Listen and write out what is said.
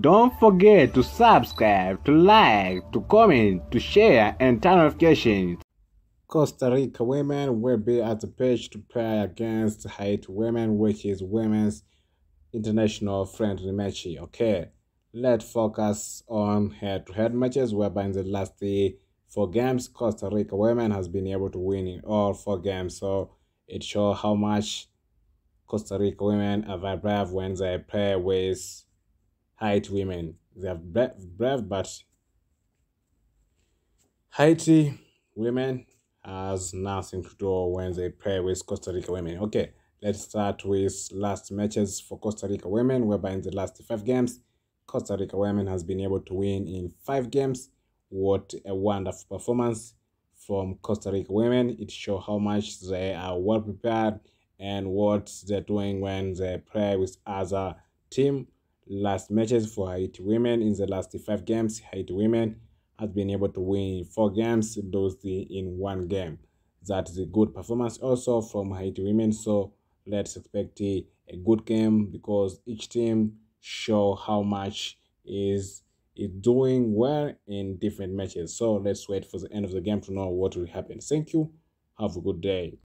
Don't forget to subscribe, to like, to comment, to share, and turn notifications. Costa Rica women will be at the pitch to play against Haiti women, which is women's international friendly match. Okay, let's focus on head-to-head matches, whereby in the last four games, Costa Rica women has been able to win in all four games. So it shows how much Costa Rica women are brave when they play with Haiti women. They are brave, but Haiti women has nothing to do when they play with Costa Rica women. Okay, let's start with last matches for Costa Rica women, whereby in the last five games, Costa Rica women has been able to win in five games. What a wonderful performance from Costa Rica women. It shows how much they are well prepared and what they're doing when they play with other team. Last matches for Haiti women in the last five games, Haiti women has been able to win four games, those in one game. That is a good performance also from Haiti women. So let's expect a, a good game because each team show how much is is doing well in different matches. So let's wait for the end of the game to know what will happen. Thank you. Have a good day.